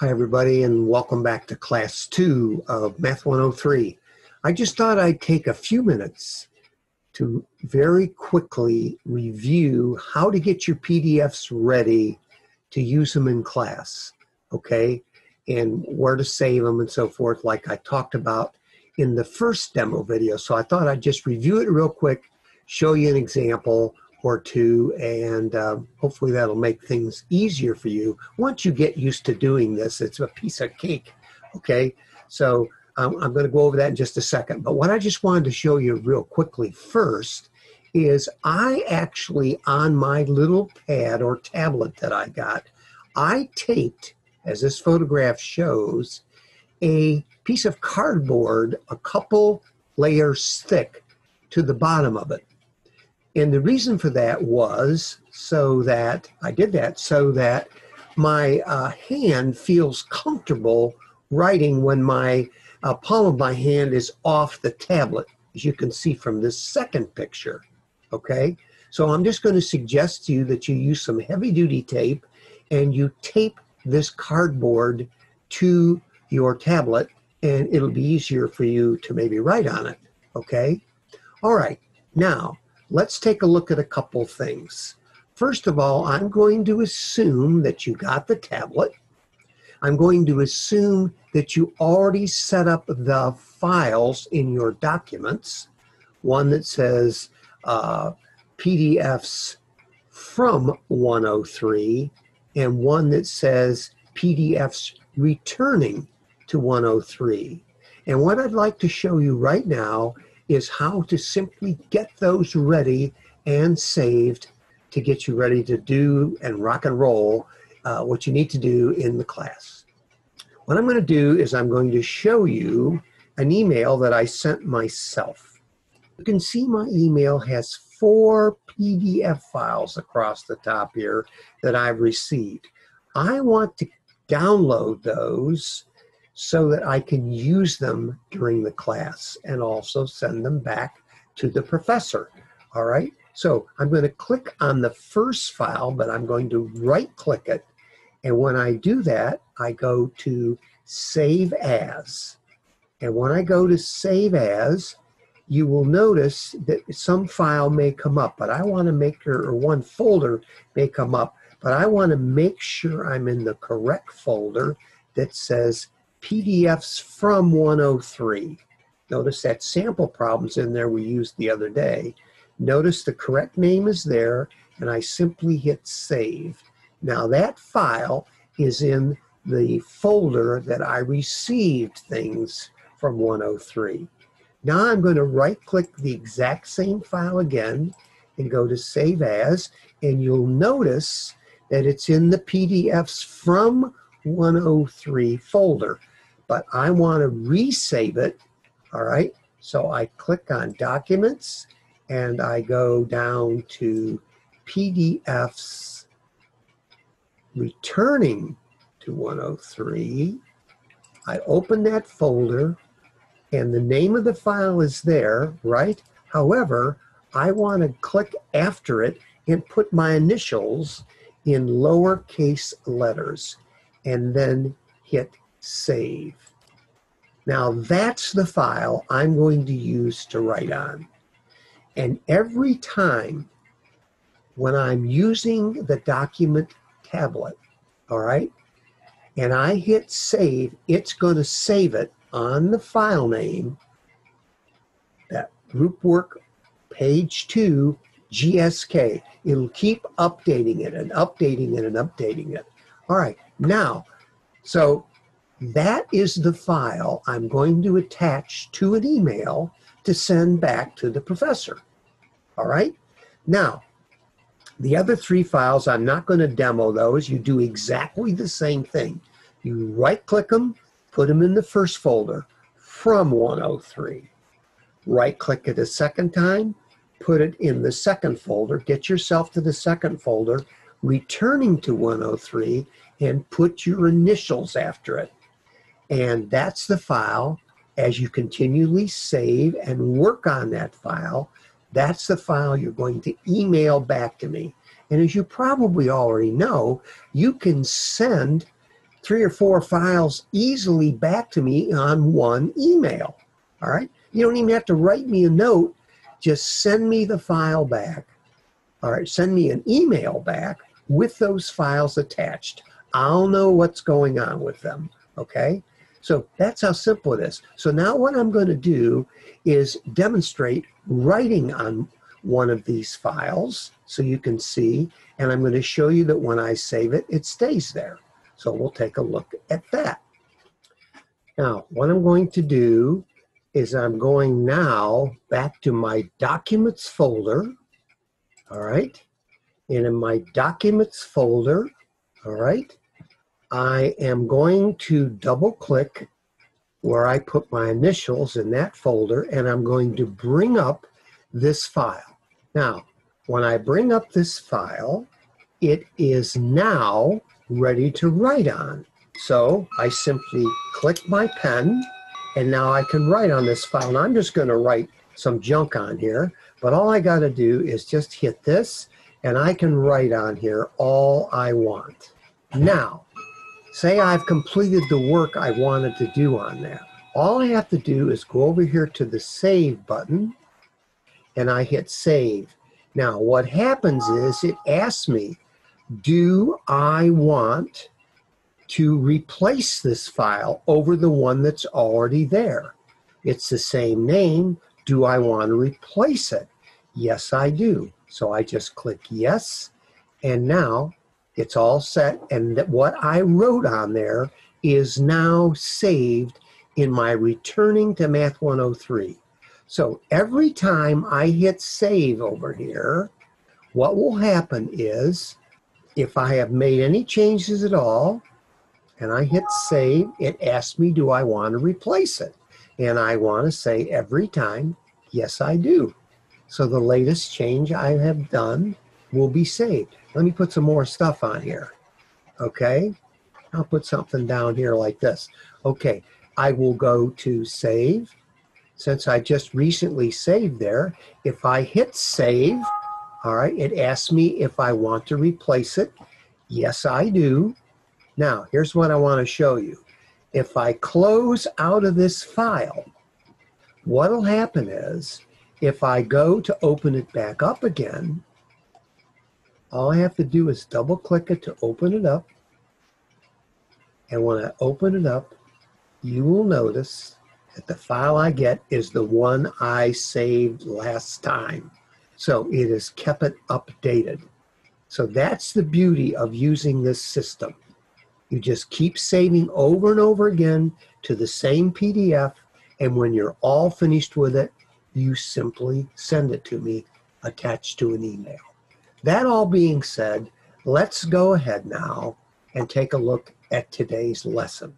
Hi, everybody, and welcome back to class two of Math 103. I just thought I'd take a few minutes to very quickly review how to get your PDFs ready to use them in class, okay? And where to save them and so forth, like I talked about in the first demo video. So I thought I'd just review it real quick, show you an example or two, and uh, hopefully that'll make things easier for you. Once you get used to doing this, it's a piece of cake, okay? So um, I'm going to go over that in just a second. But what I just wanted to show you real quickly first is I actually, on my little pad or tablet that I got, I taped, as this photograph shows, a piece of cardboard a couple layers thick to the bottom of it. And the reason for that was so that I did that so that my uh, hand feels comfortable writing when my uh, palm of my hand is off the tablet, as you can see from this second picture. Okay, so I'm just going to suggest to you that you use some heavy duty tape and you tape this cardboard to your tablet, and it'll be easier for you to maybe write on it. Okay, all right, now let's take a look at a couple things. First of all, I'm going to assume that you got the tablet. I'm going to assume that you already set up the files in your documents. One that says uh, PDFs from 103 and one that says PDFs returning to 103. And what I'd like to show you right now is how to simply get those ready and saved to get you ready to do and rock and roll uh, what you need to do in the class. What I'm going to do is I'm going to show you an email that I sent myself. You can see my email has four PDF files across the top here that I've received. I want to download those so that I can use them during the class and also send them back to the professor. All right, so I'm going to click on the first file, but I'm going to right click it. And when I do that, I go to Save As. And when I go to Save As, you will notice that some file may come up, but I want to make sure, or one folder may come up, but I want to make sure I'm in the correct folder that says PDFs from 103. Notice that sample problems in there we used the other day. Notice the correct name is there, and I simply hit save. Now that file is in the folder that I received things from 103. Now I'm going to right click the exact same file again and go to Save As, and you'll notice that it's in the PDFs from 103 folder but I want to resave it. All right. So I click on Documents and I go down to PDFs returning to 103. I open that folder and the name of the file is there, right? However, I want to click after it and put my initials in lowercase letters and then hit save. Now that's the file I'm going to use to write on. And every time when I'm using the document tablet, all right, and I hit save, it's going to save it on the file name, that group work page two, GSK. It'll keep updating it and updating it and updating it. All right, now, so that is the file I'm going to attach to an email to send back to the professor. All right? Now, the other three files, I'm not going to demo those. You do exactly the same thing. You right click them, put them in the first folder from 103. Right click it a second time, put it in the second folder, get yourself to the second folder, returning to 103, and put your initials after it. And that's the file as you continually save and work on that file. That's the file you're going to email back to me. And as you probably already know, you can send three or four files easily back to me on one email. All right. You don't even have to write me a note. Just send me the file back. All right. Send me an email back with those files attached. I'll know what's going on with them. Okay. So that's how simple it is. So now what I'm going to do is demonstrate writing on one of these files so you can see. And I'm going to show you that when I save it, it stays there. So we'll take a look at that. Now, what I'm going to do is I'm going now back to my documents folder. All right. And in my documents folder, all right, I am going to double click where I put my initials in that folder and I'm going to bring up this file. Now, when I bring up this file, it is now ready to write on. So I simply click my pen and now I can write on this file. And I'm just going to write some junk on here, but all I got to do is just hit this and I can write on here all I want. Now, say I've completed the work I wanted to do on that. All I have to do is go over here to the save button and I hit save. Now, what happens is it asks me, do I want to replace this file over the one that's already there? It's the same name. Do I want to replace it? Yes, I do. So I just click yes, and now it's all set. And what I wrote on there is now saved in my returning to Math 103. So every time I hit save over here, what will happen is if I have made any changes at all and I hit save, it asks me, do I want to replace it? And I want to say every time, yes, I do. So the latest change I have done will be saved. Let me put some more stuff on here. Okay. I'll put something down here like this. Okay. I will go to save since I just recently saved there, if I hit save, all right, it asks me if I want to replace it. Yes, I do. Now, here's what I want to show you. If I close out of this file, what'll happen is if I go to open it back up again, all I have to do is double click it to open it up. And when I open it up, you will notice that the file I get is the one I saved last time. So it has kept it updated. So that's the beauty of using this system. You just keep saving over and over again to the same PDF, and when you're all finished with it, you simply send it to me attached to an email. That all being said, let's go ahead now and take a look at today's lesson.